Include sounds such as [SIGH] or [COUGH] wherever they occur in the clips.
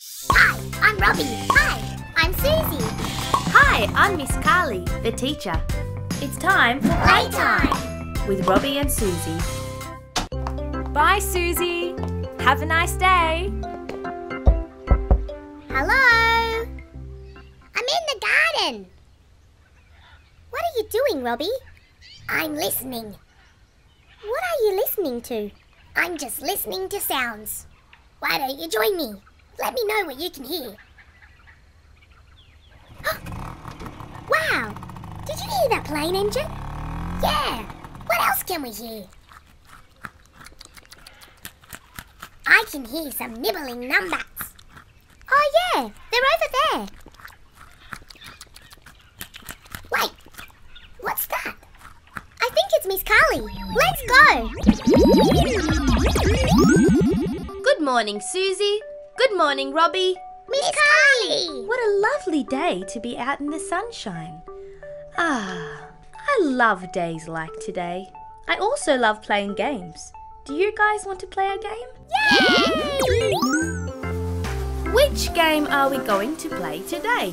Hi, I'm Robbie. Hi, I'm Susie. Hi, I'm Miss Carly, the teacher. It's time for Playtime. with Robbie and Susie. Bye, Susie. Have a nice day. Hello. I'm in the garden. What are you doing, Robbie? I'm listening. What are you listening to? I'm just listening to sounds. Why don't you join me? Let me know what you can hear. wow! Did you hear that plane engine? Yeah! What else can we hear? I can hear some nibbling numbats. Oh yeah, they're over there. Wait, what's that? I think it's Miss Carly. Let's go. Good morning, Susie. Good morning, Robbie. Miss Carly. What a lovely day to be out in the sunshine. Ah, I love days like today. I also love playing games. Do you guys want to play a game? Yay! Which game are we going to play today?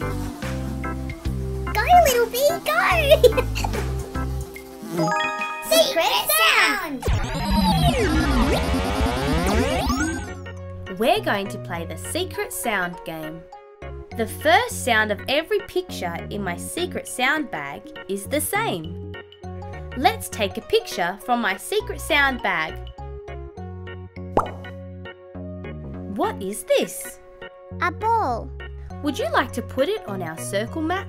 Go, little bee, go! [LAUGHS] Secret sound. We're going to play the secret sound game. The first sound of every picture in my secret sound bag is the same. Let's take a picture from my secret sound bag. What is this? A ball. Would you like to put it on our circle mat?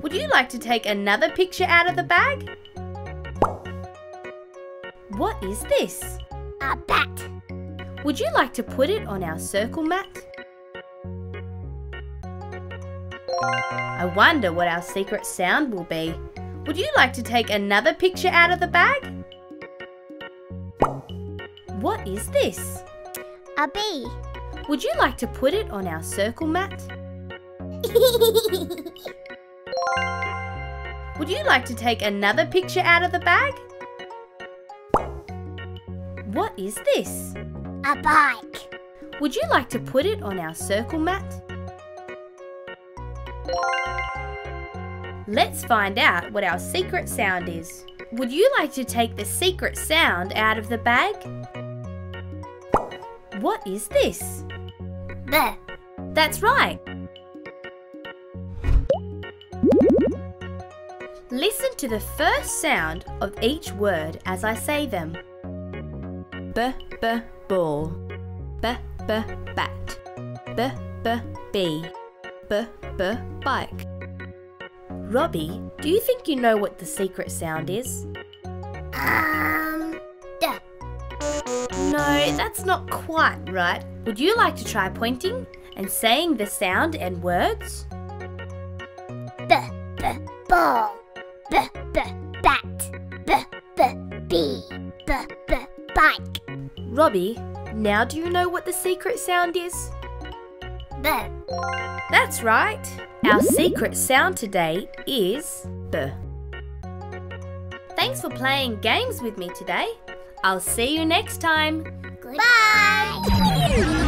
Would you like to take another picture out of the bag? What is this? A bat. Would you like to put it on our circle mat? I wonder what our secret sound will be. Would you like to take another picture out of the bag? What is this? A bee. Would you like to put it on our circle mat? [LAUGHS] Would you like to take another picture out of the bag? What is this? A bike. Would you like to put it on our circle mat? Let's find out what our secret sound is. Would you like to take the secret sound out of the bag? What is this? B. That's right. Listen to the first sound of each word as I say them. B b ball. B b bat. B b bee. B b bike. Robbie, do you think you know what the secret sound is? Um. D. No, that's not quite right. Would you like to try pointing and saying the sound and words? B. B. Ball. B. B. Bat. B. B. Bee. B. B. Bike. Robbie, now do you know what the secret sound is? B. That's right. Our secret sound today is B. Thanks for playing games with me today. I'll see you next time. Goodbye.